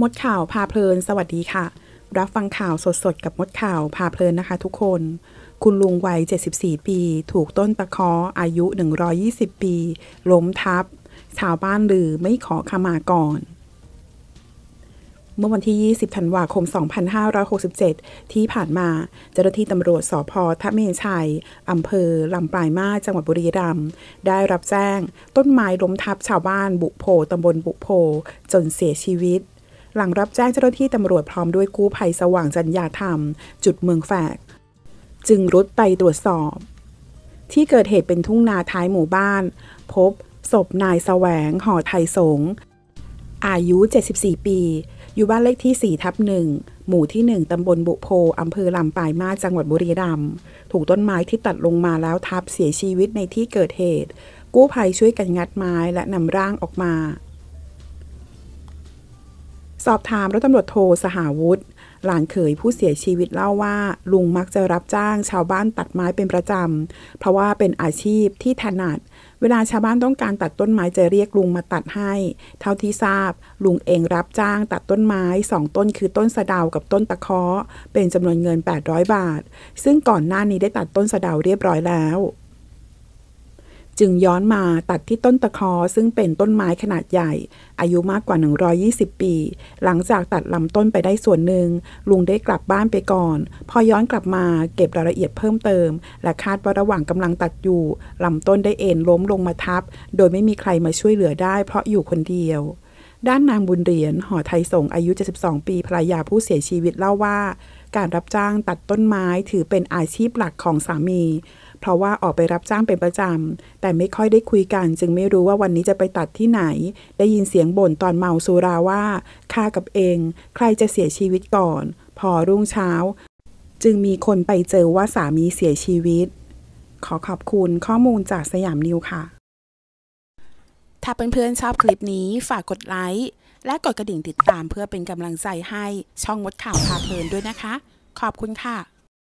มดข่าวพาเพลิน สวัสดีค่ะ รับฟังข่าวสดๆ กับมดข่าวพาเพลินนะคะทุกคน คุณลุงวัย 74 ปี ถูกต้นตะเคออายุ 120 ปี ล้มทับ ชาวบ้านลือไม่ขอขมาก่อน เมื่อวันที่ 20 ธันวาคม 2567 ที่ผ่านมา เจ้าหน้าที่ตำรวจสพทะเมชัยอำเภอลำปลายมาจังหวัดบุรีรัมย์ได้รับแจ้ง ต้นไม้ล้มทับชาวบ้านบุโพตำบลบุโพจนเสียชีวิต หลังรับแจ้งเจ้าหน้าที่ตำรวจพร้อมด้วยกู้ภัยสว่างจัญญาธรรม จุดเมืองแฝก จึงรุดไปตรวจสอบ ที่เกิดเหตุเป็นทุ่งนาท้ายหมู่บ้าน พบศพนายแสวงห่อไทยสงอายุ 74 ปี อยู่บ้านเลขที่ 4 ทับหนึ่งหมู่ที่ 1 ตำบลบุโพ อำเภอลำปายมาจังหวัดบุรีรัมย์ ถูกต้นไม้ที่ตัดลงมาแล้วทับเสียชีวิตในที่เกิดเหตุ กู้ภัยช่วยกันงัดไม้และนำร่างออกมา สอบถามรถตำรวจโทสหาวุฒิหลานเขยผู้เสียชีวิตเล่าว่า ลุงมักจะรับจ้างชาวบ้านตัดไม้เป็นประจำ เพราะว่าเป็นอาชีพที่ถนัด เวลาชาวบ้านต้องการตัดต้นไม้จะเรียกลุงมาตัดให้ เท่าที่ทราบ ลุงเองรับจ้างตัดต้นไม้สองต้นคือต้นสะเดากับต้นตะเคาะเป็นจำนวนเงิน 800 บาท ซึ่งก่อนหน้านี้ได้ตัดต้นสะเดาเรียบร้อยแล้ว จึงย้อนมาตัดที่ต้นตะคอซึ่งเป็นต้นไม้ขนาดใหญ่ อายุมากกว่า 120 ปี หลังจากตัดลำต้นไปได้ส่วนหนึ่ง ลุงได้กลับบ้านไปก่อน พอย้อนกลับมาเก็บรายละเอียดเพิ่มเติม และคาดว่าระหว่างกำลังตัดอยู่ลำต้นได้เอ็นล้มลงมาทับ โดยไม่มีใครมาช่วยเหลือได้ เพราะอยู่คนเดียวด้านนางบุญเหรียญหอไทยสงอายุ 72 ปีภรรยาผู้เสียชีวิตเล่าว่า การรับจ้างตัดต้นไม้ถือเป็นอาชีพหลักของสามี เพราะว่าออกไปรับจ้างเป็นประจำ แต่ไม่ค่อยได้คุยกัน จึงไม่รู้ว่าวันนี้จะไปตัดที่ไหน ได้ยินเสียงบ่นตอนเมาสุราว่าข้ากับเอง ใครจะเสียชีวิตก่อน พอรุ่งเช้า จึงมีคนไปเจอว่าสามีเสียชีวิต ขอขอบคุณข้อมูลจากสยามนิวค่ะ ถ้าเพื่อนๆชอบคลิปนี้ฝากกดไลค์และกดกระดิ่งติดตามเพื่อเป็นกำลังใจให้ช่องมดข่าวพาเพลินด้วยนะคะ ขอบคุณค่ะ